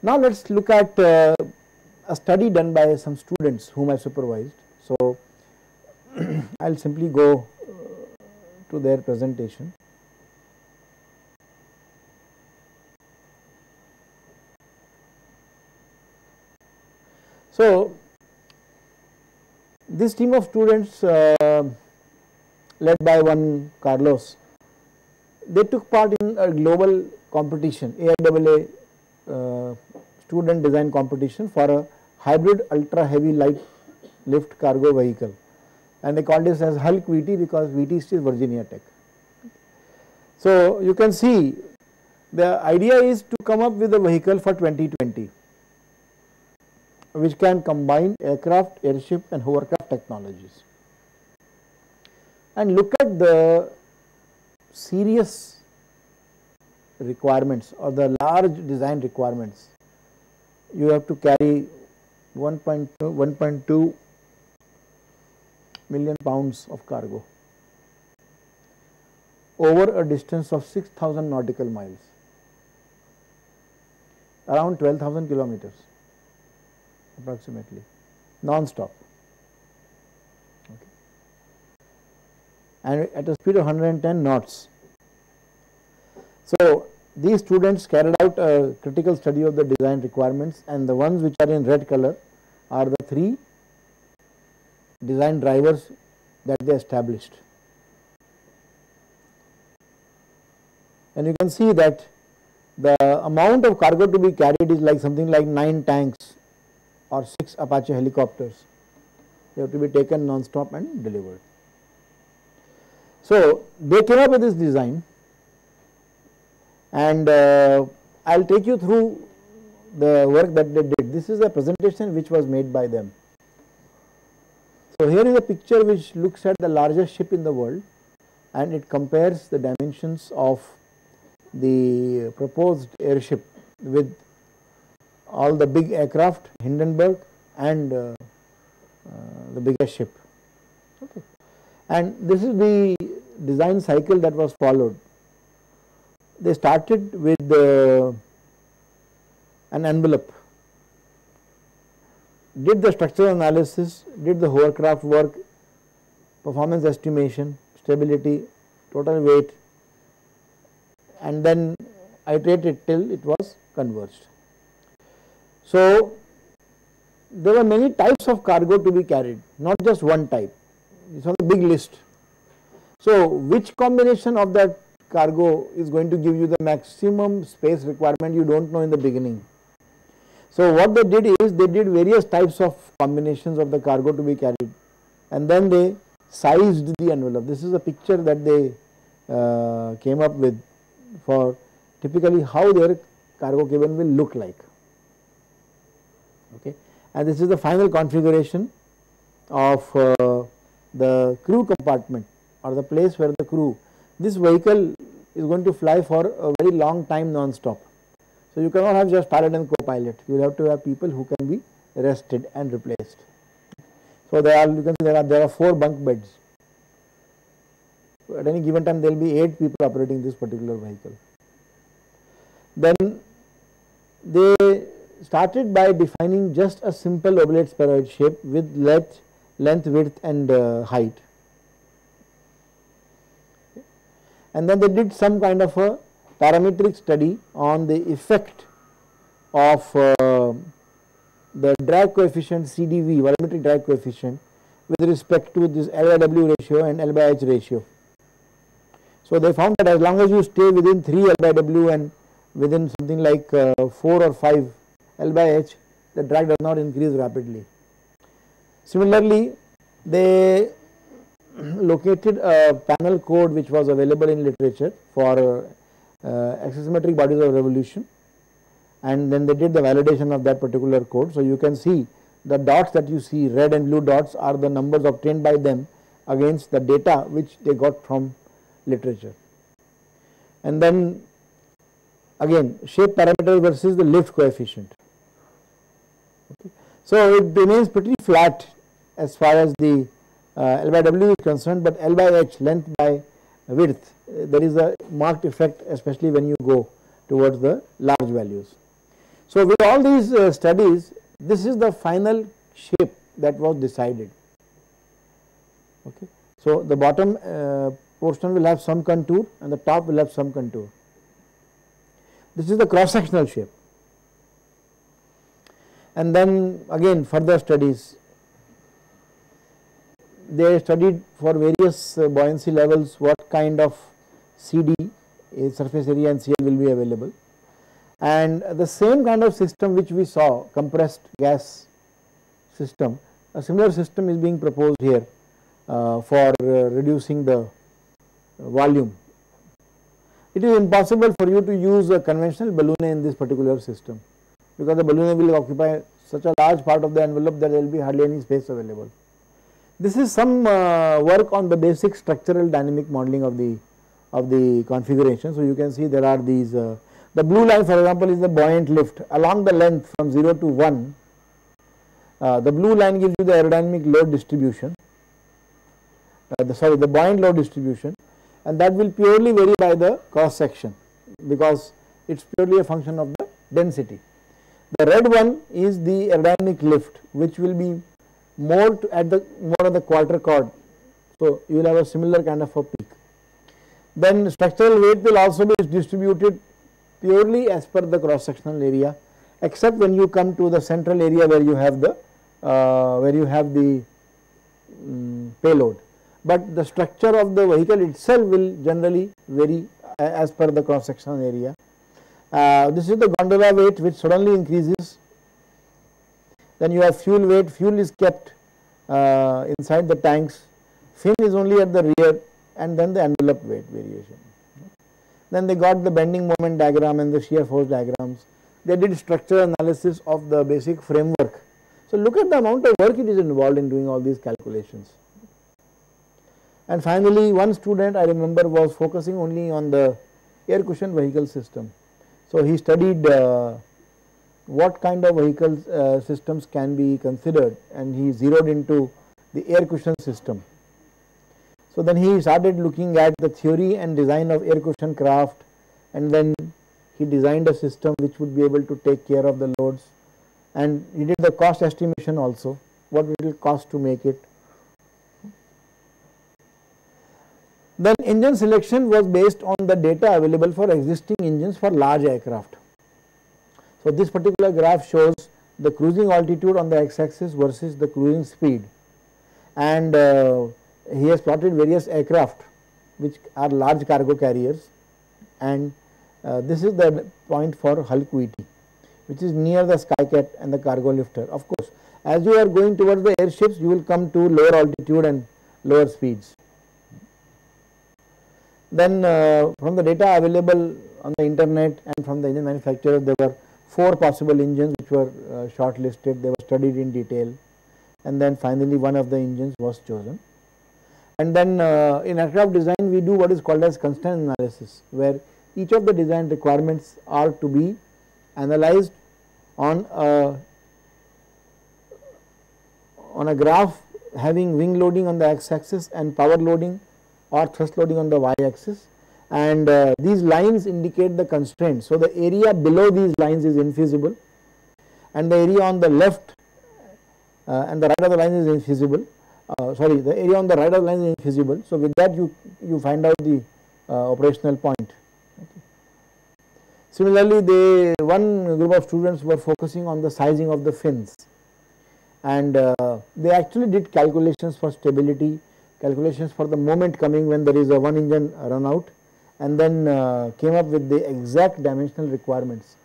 Now let us look at uh, a study done by some students whom I supervised. So I will simply go uh, to their presentation. So this team of students uh, led by one Carlos, they took part in a global competition AIAA uh, student design competition for a hybrid ultra heavy light lift cargo vehicle and they called this as HULC VT because VT is Virginia Tech. So you can see the idea is to come up with a vehicle for 2020 which can combine aircraft, airship and hovercraft technologies. And look at the serious requirements or the large design requirements. You have to carry 1.2, 1.2 million pounds of cargo over a distance of 6000 nautical miles around 12000 kilometers approximately non-stop okay. and at a speed of 110 knots. So these students carried out a critical study of the design requirements and the ones which are in red color are the three design drivers that they established. And you can see that the amount of cargo to be carried is like something like 9 tanks or 6 Apache helicopters. They have to be taken non-stop and delivered. So they came up with this design and uh, I will take you through the work that they did. This is a presentation which was made by them. So here is a picture which looks at the largest ship in the world and it compares the dimensions of the proposed airship with all the big aircraft Hindenburg and uh, uh, the biggest ship. Okay. And this is the design cycle that was followed. They started with uh, an envelope, did the structural analysis, did the hovercraft work, performance estimation, stability, total weight and then iterated till it was converged. So, there were many types of cargo to be carried, not just one type, it is on a big list. So, which combination of that cargo is going to give you the maximum space requirement you do not know in the beginning. So, what they did is they did various types of combinations of the cargo to be carried and then they sized the envelope. This is a picture that they uh, came up with for typically how their cargo cabin will look like okay and this is the final configuration of uh, the crew compartment or the place where the crew this vehicle is going to fly for a very long time non-stop. So you cannot have just pilot and co-pilot you will have to have people who can be rested and replaced. So there are you can see there are there are four bunk beds. At any given time there will be 8 people operating this particular vehicle. Then they started by defining just a simple oblate spheroid shape with length, length width and uh, height. And then they did some kind of a parametric study on the effect of uh, the drag coefficient CDV, volumetric drag coefficient with respect to this L by W ratio and L by H ratio. So they found that as long as you stay within 3 L by W and within something like uh, 4 or 5 L by H, the drag does not increase rapidly. Similarly, they located a panel code which was available in literature for uh, axisymmetric bodies of revolution and then they did the validation of that particular code. So, you can see the dots that you see red and blue dots are the numbers obtained by them against the data which they got from literature. And then again shape parameter versus the lift coefficient. Okay. So, it remains pretty flat as far as the uh, L by W is concerned, but L by H length by width uh, there is a marked effect especially when you go towards the large values. So, with all these uh, studies this is the final shape that was decided. Okay. So, the bottom uh, portion will have some contour and the top will have some contour. This is the cross sectional shape. And then again further studies, they studied for various uh, buoyancy levels what kind of CD uh, surface area and CL will be available. And the same kind of system which we saw compressed gas system a similar system is being proposed here uh, for uh, reducing the volume. It is impossible for you to use a conventional balloon in this particular system because the balloon will occupy such a large part of the envelope that there will be hardly any space available. This is some uh, work on the basic structural dynamic modeling of the of the configuration. So, you can see there are these uh, the blue line for example is the buoyant lift along the length from 0 to 1 uh, the blue line gives you the aerodynamic load distribution uh, the sorry the buoyant load distribution and that will purely vary by the cross section because it is purely a function of the density. The red one is the aerodynamic lift which will be more at the more on the quarter chord. So, you will have a similar kind of a peak. Then structural weight will also be distributed purely as per the cross sectional area except when you come to the central area where you have the uh, where you have the um, payload but the structure of the vehicle itself will generally vary as per the cross sectional area. Uh, this is the gondola weight which suddenly increases then you have fuel weight fuel is kept uh, inside the tanks fin is only at the rear and then the envelope weight variation. Then they got the bending moment diagram and the shear force diagrams they did structural analysis of the basic framework. So, look at the amount of work it is involved in doing all these calculations. And finally, one student I remember was focusing only on the air cushion vehicle system. So, he studied uh, what kind of vehicle uh, systems can be considered and he zeroed into the air cushion system. So, then he started looking at the theory and design of air cushion craft and then he designed a system which would be able to take care of the loads and he did the cost estimation also what it will cost to make it Then engine selection was based on the data available for existing engines for large aircraft. So, this particular graph shows the cruising altitude on the x axis versus the cruising speed and uh, he has plotted various aircraft which are large cargo carriers and uh, this is the point for HULC VT which is near the Skycat and the cargo lifter. Of course, as you are going towards the airships you will come to lower altitude and lower speeds. Then uh, from the data available on the internet and from the engine manufacturer there were 4 possible engines which were uh, shortlisted, they were studied in detail and then finally one of the engines was chosen. And then uh, in aircraft design we do what is called as constraint analysis where each of the design requirements are to be analyzed on a on a graph having wing loading on the x axis and power loading or thrust loading on the y axis and uh, these lines indicate the constraints. So, the area below these lines is infeasible and the area on the left uh, and the right of the line is infeasible uh, sorry the area on the right of the line is infeasible. So, with that you, you find out the uh, operational point. Similarly, they one group of students were focusing on the sizing of the fins and uh, they actually did calculations for stability calculations for the moment coming when there is a one engine run out and then uh, came up with the exact dimensional requirements.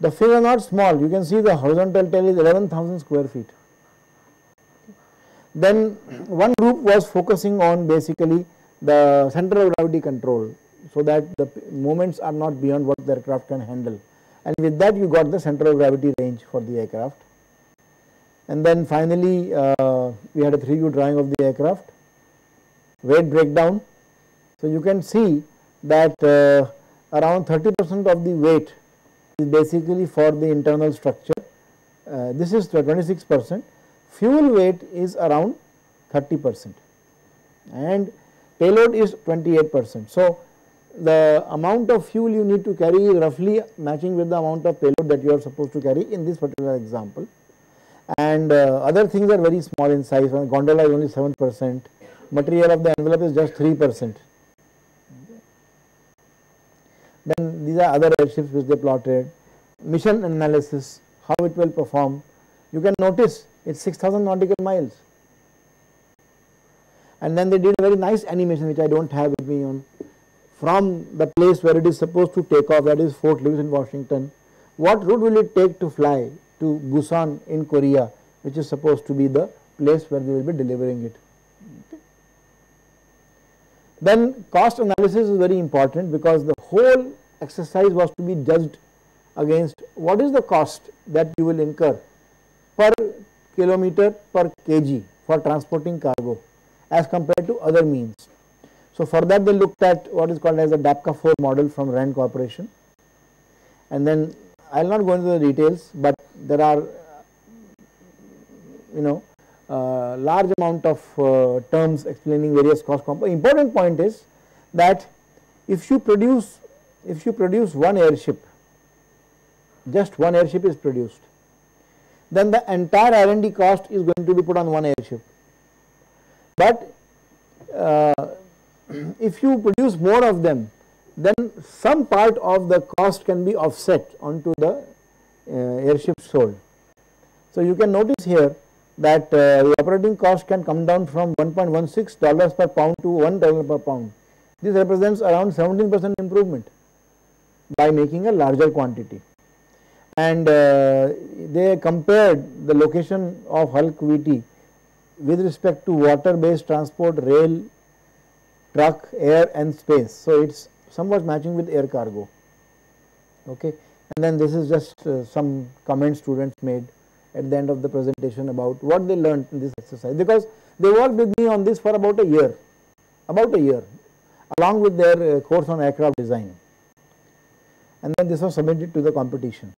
The fins are not small, you can see the horizontal tail is 11,000 square feet. Then one group was focusing on basically the center of gravity control so that the moments are not beyond what the aircraft can handle and with that you got the center of gravity range for the aircraft. And then finally uh, we had a 3 view drawing of the aircraft weight breakdown. So, you can see that uh, around 30 percent of the weight is basically for the internal structure. Uh, this is 26 percent. Fuel weight is around 30 percent and payload is 28 percent. So, the amount of fuel you need to carry is roughly matching with the amount of payload that you are supposed to carry in this particular example. And uh, other things are very small in size, gondola is only 7 percent, material of the envelope is just 3 percent. Then these are other airships which they plotted, mission analysis, how it will perform. You can notice it is 6000 nautical miles. And then they did a very nice animation which I do not have with me on from the place where it is supposed to take off that is Fort Lewis in Washington. What route will it take to fly to Busan in Korea which is supposed to be the place where they will be delivering it. Then cost analysis is very important because the whole exercise was to be judged against what is the cost that you will incur per kilometer per kg for transporting cargo as compared to other means. So, for that they looked at what is called as the DAPCA 4 model from RAND Corporation and then I will not go into the details, but there are you know large amount of uh, terms explaining various cost components. Important point is that if you produce if you produce one airship, just one airship is produced, then the entire R&D cost is going to be put on one airship. But uh, if you produce more of them, then some part of the cost can be offset onto the uh, airship sold. So you can notice here that uh, the operating cost can come down from 1.16 dollars per pound to 1 dollar per pound. This represents around 17 percent improvement by making a larger quantity. And uh, they compared the location of HULC VT with respect to water based transport, rail, truck, air and space. So, it is somewhat matching with air cargo. Okay. And then this is just uh, some comments students made at the end of the presentation about what they learned in this exercise because they worked with me on this for about a year, about a year along with their uh, course on aircraft design and then this was submitted to the competition.